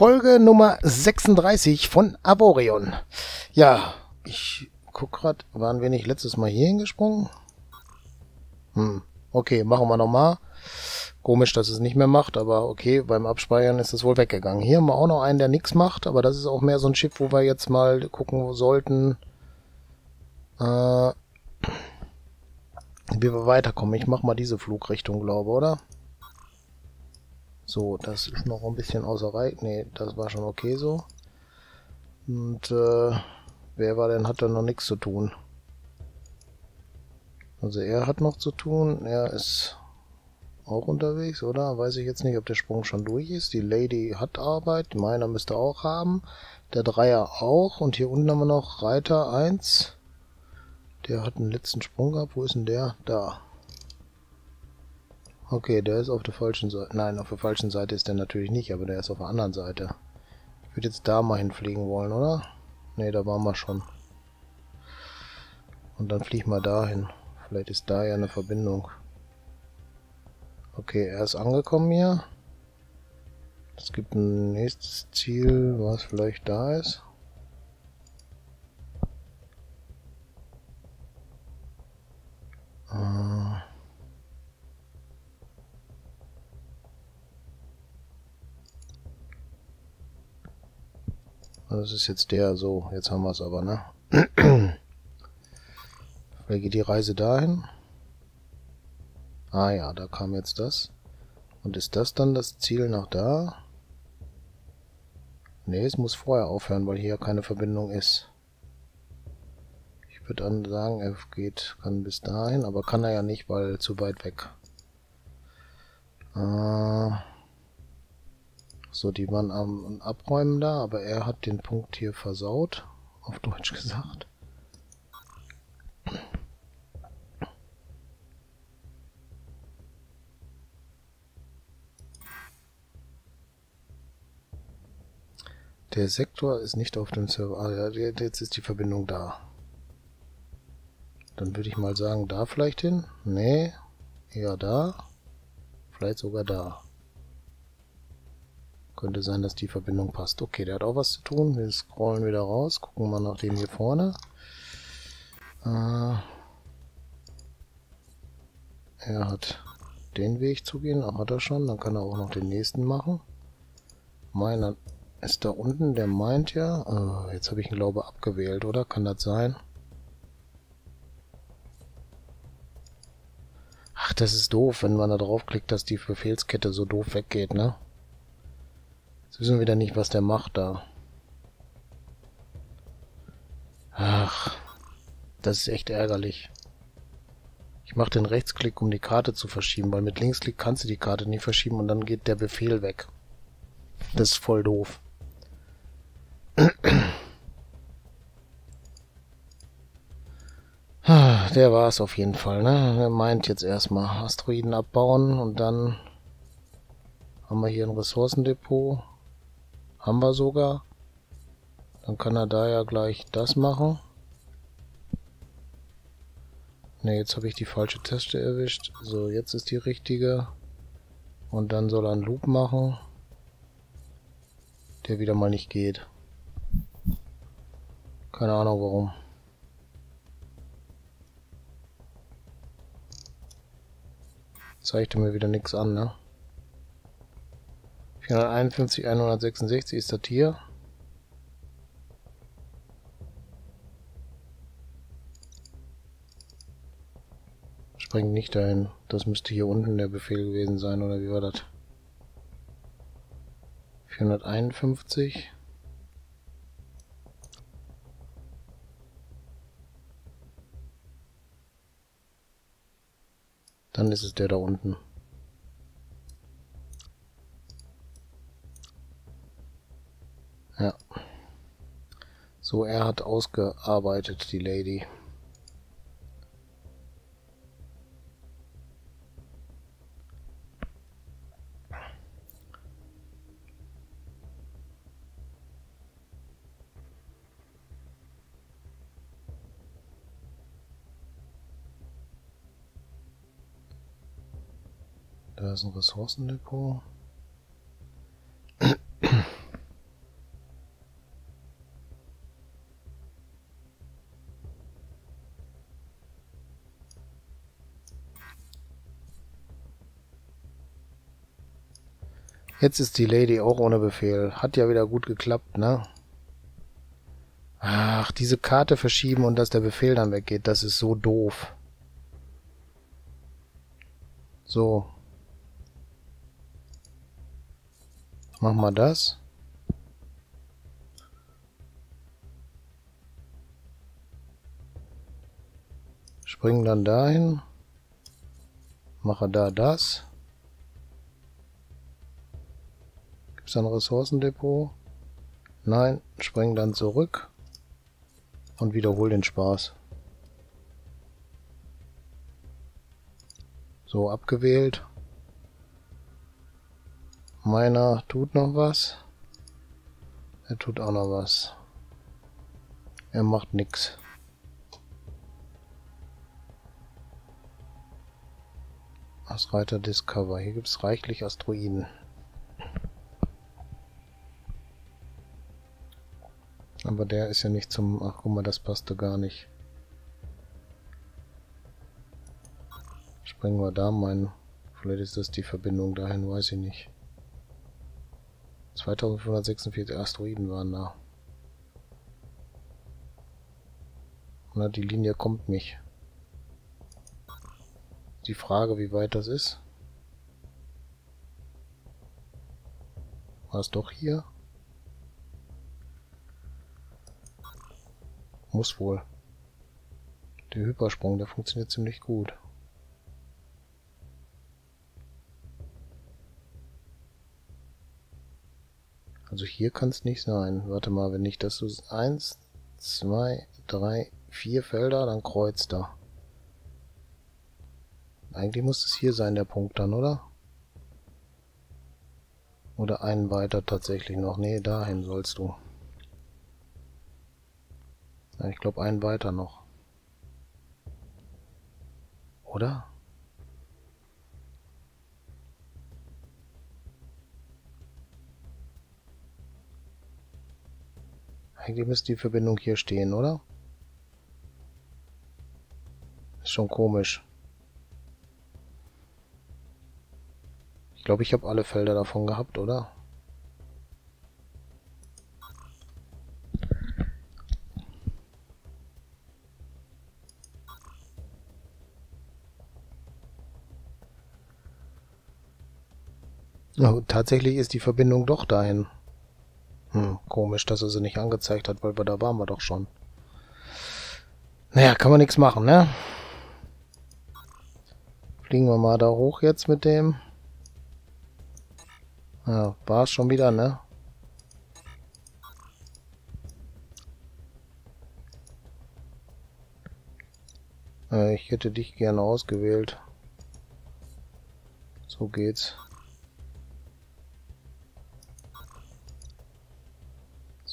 Folge Nummer 36 von Arborion. Ja, ich guck grad, waren wir nicht letztes Mal hier hingesprungen? Hm, okay, machen wir nochmal. Komisch, dass es nicht mehr macht, aber okay, beim Abspeichern ist es wohl weggegangen. Hier haben wir auch noch einen, der nichts macht, aber das ist auch mehr so ein Schiff, wo wir jetzt mal gucken sollten, äh, wie wir weiterkommen. Ich mach mal diese Flugrichtung, glaube, oder? So, das ist noch ein bisschen außer Reichweite. Nee, das war schon okay so. Und äh, wer war denn, hat da noch nichts zu tun. Also er hat noch zu tun. Er ist auch unterwegs, oder? Weiß ich jetzt nicht, ob der Sprung schon durch ist. Die Lady hat Arbeit, meiner müsste auch haben. Der Dreier auch. Und hier unten haben wir noch Reiter 1. Der hat einen letzten Sprung gehabt. Wo ist denn der? Da. Okay, der ist auf der falschen Seite. Nein, auf der falschen Seite ist der natürlich nicht, aber der ist auf der anderen Seite. Ich würde jetzt da mal hinfliegen wollen, oder? Ne, da waren wir schon. Und dann flieg mal dahin. Vielleicht ist da ja eine Verbindung. Okay, er ist angekommen hier. Es gibt ein nächstes Ziel, was vielleicht da ist. Das ist jetzt der, so, jetzt haben wir es aber, ne? Vielleicht geht die Reise dahin. Ah ja, da kam jetzt das. Und ist das dann das Ziel nach da? Ne, es muss vorher aufhören, weil hier keine Verbindung ist. Ich würde dann sagen, er geht, kann bis dahin, aber kann er ja nicht, weil zu weit weg. Äh, so, die waren am Abräumen da, aber er hat den Punkt hier versaut, auf Deutsch gesagt. Der Sektor ist nicht auf dem Server. Ah, jetzt ist die Verbindung da. Dann würde ich mal sagen, da vielleicht hin. Nee, eher da. Vielleicht sogar da. Könnte sein, dass die Verbindung passt. Okay, der hat auch was zu tun. Wir scrollen wieder raus. Gucken mal nach dem hier vorne. Äh, er hat den Weg zu gehen. Ach, hat er schon. Dann kann er auch noch den nächsten machen. Meiner ist da unten, der meint ja... Oh, jetzt habe ich ihn, glaube abgewählt, oder? Kann das sein? Ach, das ist doof, wenn man da draufklickt, dass die Befehlskette so doof weggeht, ne? Wissen wir wieder nicht, was der macht da. Ach, das ist echt ärgerlich. Ich mache den Rechtsklick, um die Karte zu verschieben, weil mit Linksklick kannst du die Karte nicht verschieben und dann geht der Befehl weg. Das ist voll doof. Der war es auf jeden Fall, ne? Er meint jetzt erstmal Asteroiden abbauen und dann haben wir hier ein Ressourcendepot. Haben wir sogar. Dann kann er da ja gleich das machen. Ne, jetzt habe ich die falsche Taste erwischt. So, jetzt ist die richtige. Und dann soll er einen Loop machen. Der wieder mal nicht geht. Keine Ahnung warum. Zeigte mir wieder nichts an, ne? 451, 166 ist das hier. Springt nicht dahin. Das müsste hier unten der Befehl gewesen sein, oder wie war das? 451. Dann ist es der da unten. Ja. So, er hat ausgearbeitet, die Lady. Da ist ein Ressourcendepot. Jetzt ist die Lady auch ohne Befehl. Hat ja wieder gut geklappt, ne? Ach, diese Karte verschieben und dass der Befehl dann weggeht, das ist so doof. So. Mach mal das. Springen dann dahin. Mache da das. Es ein Ressourcendepot? Nein, spring dann zurück und wiederhol den Spaß. So, abgewählt. Meiner tut noch was. Er tut auch noch was. Er macht nix. Ausreiter Discover. Hier gibt es reichlich Asteroiden. Aber der ist ja nicht zum... Ach, guck mal, das passte gar nicht. Springen wir da mein... Vielleicht ist das die Verbindung dahin, weiß ich nicht. 2546 Asteroiden waren da. Na, die Linie kommt nicht. Die Frage, wie weit das ist. War es doch hier? Muss wohl. Der Hypersprung, der funktioniert ziemlich gut. Also hier kann es nicht sein. Warte mal, wenn ich das so... Eins, zwei, drei, vier Felder, dann kreuzt er. Eigentlich muss es hier sein, der Punkt dann, oder? Oder einen weiter tatsächlich noch. Nee, dahin sollst du. Ja, ich glaube einen weiter noch. Oder? Eigentlich müsste die Verbindung hier stehen, oder? Ist schon komisch. Ich glaube, ich habe alle Felder davon gehabt, oder? Ja, tatsächlich ist die Verbindung doch dahin. Hm, komisch, dass er sie nicht angezeigt hat, weil da waren wir doch schon. Naja, kann man nichts machen, ne? Fliegen wir mal da hoch jetzt mit dem. Ja, war es schon wieder, ne? Äh, ich hätte dich gerne ausgewählt. So geht's.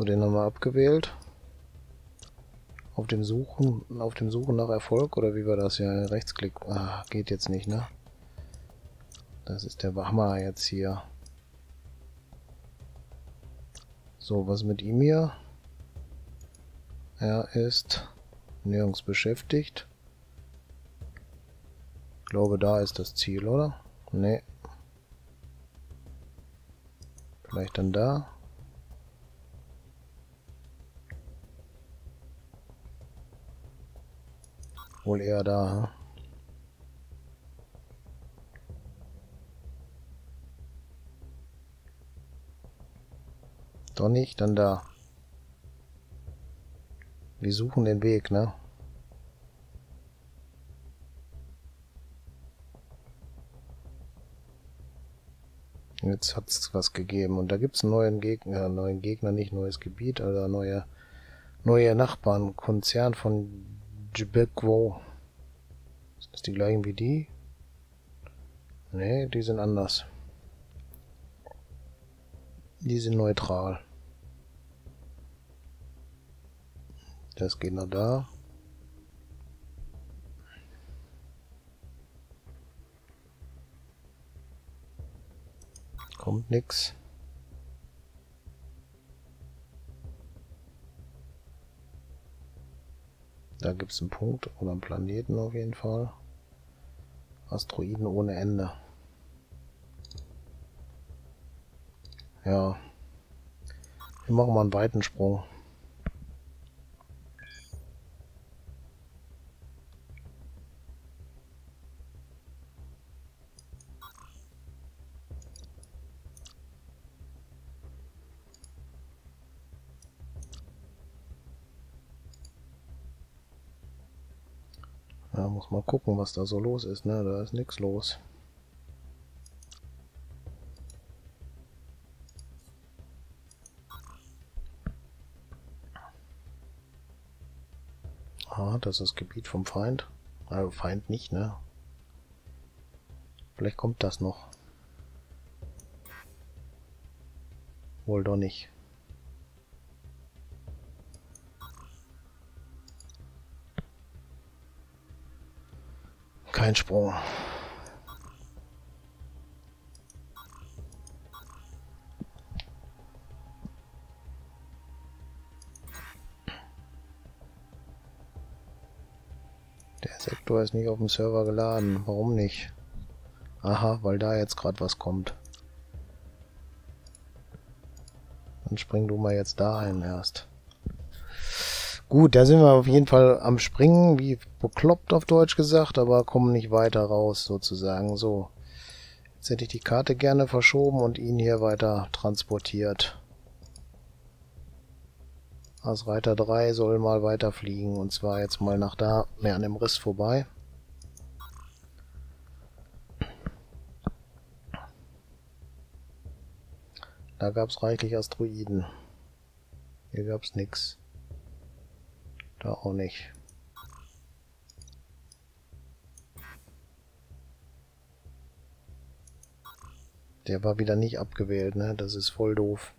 So, den haben wir abgewählt. Auf dem Suchen, auf dem Suchen nach Erfolg oder wie war das ja? Rechtsklick. Ah, geht jetzt nicht, ne? Das ist der Hammer jetzt hier. So, was mit ihm hier? Er ist nirgends beschäftigt. Ich glaube, da ist das Ziel, oder? Ne. Vielleicht dann da. Wohl eher da. Doch nicht, dann da. Wir suchen den Weg, ne? Jetzt hat es was gegeben. Und da gibt es einen neuen Gegner, neuen Gegner, nicht neues Gebiet, oder neue, neue Nachbarn. Konzern von Jibekwo. Sind das die gleichen wie die? Ne, die sind anders. Die sind neutral. Das geht noch da. Kommt nix. Da gibt es einen Punkt oder einen Planeten auf jeden Fall. Asteroiden ohne Ende. Ja. Wir machen mal einen weiten Sprung. Ja, muss mal gucken, was da so los ist, ne? Da ist nichts los. Ah, das ist das Gebiet vom Feind. Also Feind nicht, ne? Vielleicht kommt das noch. Wohl doch nicht. Kein Sprung. Der Sektor ist nicht auf dem Server geladen. Warum nicht? Aha, weil da jetzt gerade was kommt. Dann spring du mal jetzt dahin erst. Gut, da sind wir auf jeden Fall am Springen, wie bekloppt auf Deutsch gesagt, aber kommen nicht weiter raus sozusagen. So, jetzt hätte ich die Karte gerne verschoben und ihn hier weiter transportiert. Als Reiter 3 soll mal weiter fliegen und zwar jetzt mal nach da, mehr an dem Riss vorbei. Da gab es reichlich Asteroiden. Hier gab es nichts. Da auch nicht. Der war wieder nicht abgewählt, ne? Das ist voll doof.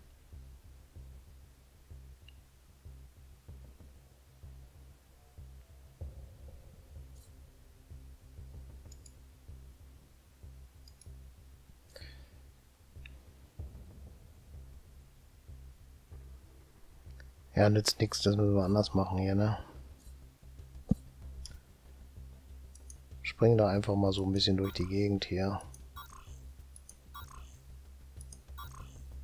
Ja, nützt nichts, das müssen wir anders machen hier, ne? Spring da einfach mal so ein bisschen durch die Gegend hier.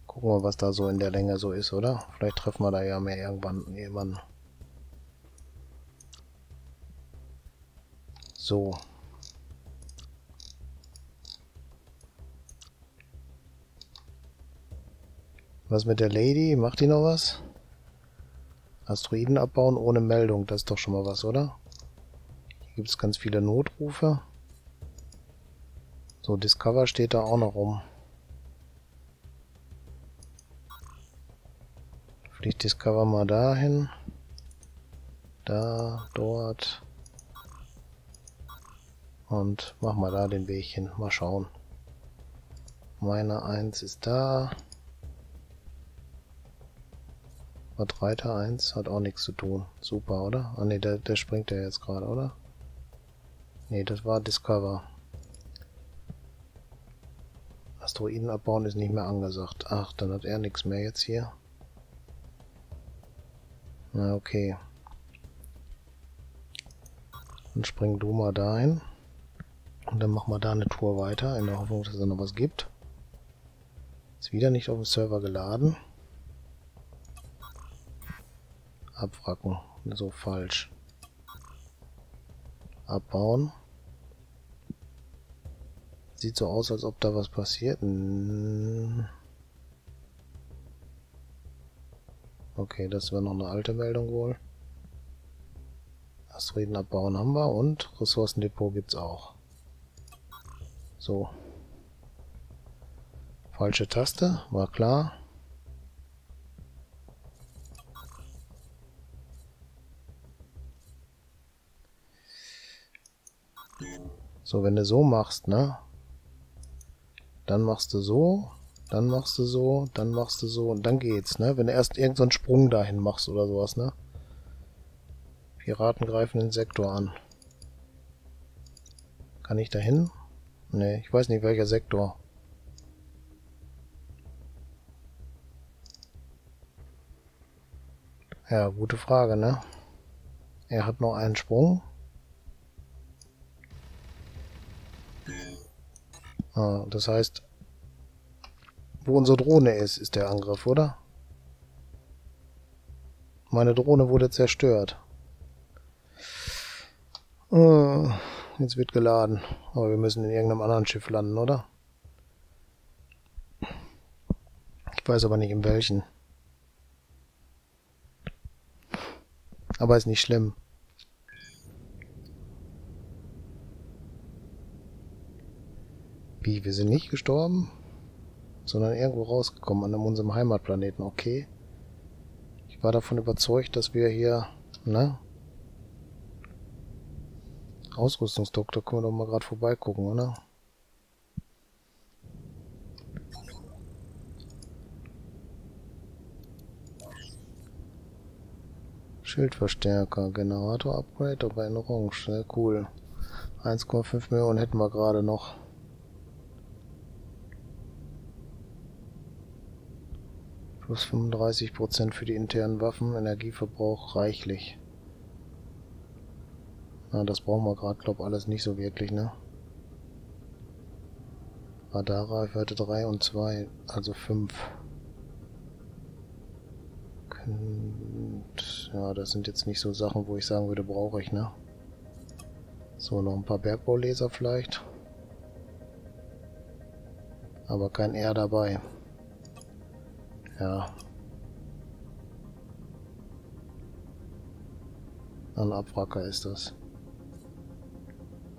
Gucken wir, was da so in der Länge so ist, oder? Vielleicht treffen wir da ja mehr irgendwann jemanden. So. Was mit der Lady? Macht die noch was? Asteroiden abbauen ohne Meldung, das ist doch schon mal was, oder? Hier gibt es ganz viele Notrufe. So, Discover steht da auch noch rum. Fliegt Discover mal dahin. Da, dort. Und mach mal da den Weg hin. Mal schauen. Meine 1 ist da. Was Reiter 1 hat auch nichts zu tun. Super, oder? Ah ne, der, der springt ja jetzt gerade, oder? Ne, das war Discover. Asteroiden abbauen ist nicht mehr angesagt. Ach, dann hat er nichts mehr jetzt hier. Na, okay. Dann spring du mal dahin. Und dann machen wir da eine Tour weiter, in der Hoffnung, dass es noch was gibt. Ist wieder nicht auf dem Server geladen. Abwracken. So falsch. Abbauen. Sieht so aus, als ob da was passiert. Okay, das wäre noch eine alte Meldung wohl. Asteroiden abbauen haben wir und Ressourcendepot gibt's auch. So. Falsche Taste, war klar. So, wenn du so machst, ne? Dann machst du so, dann machst du so, dann machst du so und dann geht's, ne? Wenn du erst irgendeinen so Sprung dahin machst oder sowas, ne? Piraten greifen den Sektor an. Kann ich da hin? Ne, ich weiß nicht welcher Sektor. Ja, gute Frage, ne? Er hat noch einen Sprung. Das heißt, wo unsere Drohne ist, ist der Angriff, oder? Meine Drohne wurde zerstört. Uh, jetzt wird geladen. Aber wir müssen in irgendeinem anderen Schiff landen, oder? Ich weiß aber nicht in welchen. Aber ist nicht schlimm. Wie, wir sind nicht gestorben? Sondern irgendwo rausgekommen an unserem Heimatplaneten, okay. Ich war davon überzeugt, dass wir hier, ne? Ausrüstungsdoktor, können wir doch mal gerade vorbeigucken, oder? Schildverstärker, Generator Upgrade, aber in Orange, sehr cool. 1,5 Millionen hätten wir gerade noch. Plus 35% für die internen Waffen, Energieverbrauch reichlich. Na, das brauchen wir gerade, glaub alles nicht so wirklich, ne? Radarreichweite 3 und 2, also 5. Und, ja, das sind jetzt nicht so Sachen, wo ich sagen würde, brauche ich, ne? So, noch ein paar Bergbauleser vielleicht. Aber kein R dabei. Ja. Ein Abwracker ist das.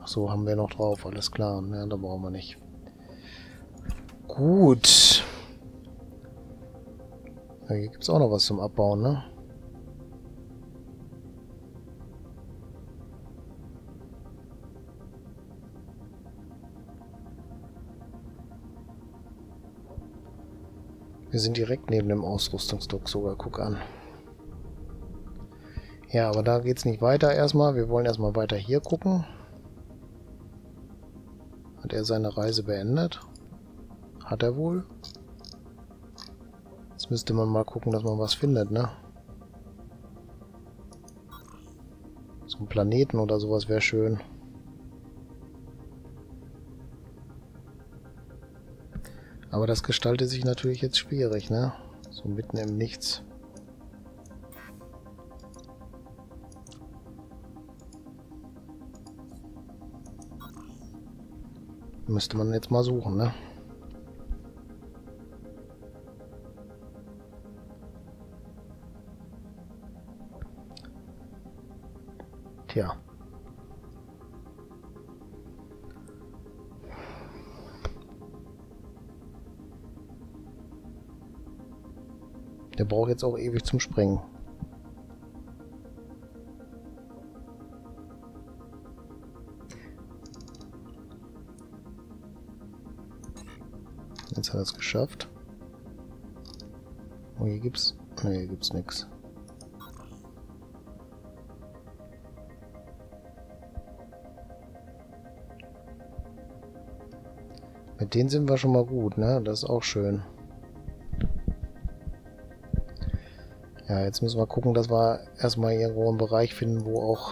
Ach so, haben wir noch drauf, alles klar. Ne, da brauchen wir nicht. Gut. Ja, hier gibt es auch noch was zum Abbauen, ne? Wir sind direkt neben dem Ausrüstungsdock sogar, guck an. Ja, aber da geht es nicht weiter erstmal. Wir wollen erstmal weiter hier gucken. Hat er seine Reise beendet? Hat er wohl? Jetzt müsste man mal gucken, dass man was findet, ne? So ein Planeten oder sowas wäre schön. Aber das gestaltet sich natürlich jetzt schwierig, ne? So mitten im Nichts. Müsste man jetzt mal suchen, ne? Der braucht jetzt auch ewig zum Springen. Jetzt hat er es geschafft. Oh, hier gibt's... Ne, hier gibt's nichts. Mit denen sind wir schon mal gut, ne? Das ist auch schön. Ja, jetzt müssen wir gucken, dass wir erstmal irgendwo einen Bereich finden, wo auch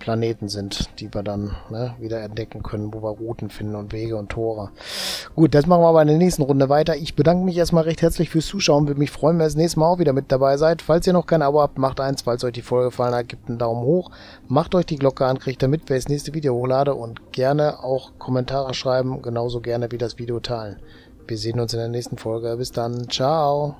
Planeten sind, die wir dann ne, wieder entdecken können, wo wir Routen finden und Wege und Tore. Gut, das machen wir aber in der nächsten Runde weiter. Ich bedanke mich erstmal recht herzlich fürs Zuschauen. Würde mich freuen, wenn ihr das nächste Mal auch wieder mit dabei seid. Falls ihr noch kein Abo habt, macht eins. Falls euch die Folge gefallen hat, gebt einen Daumen hoch. Macht euch die Glocke an, kriegt damit, wer das nächste Video hochlade und gerne auch Kommentare schreiben, genauso gerne wie das Video teilen. Wir sehen uns in der nächsten Folge. Bis dann. Ciao.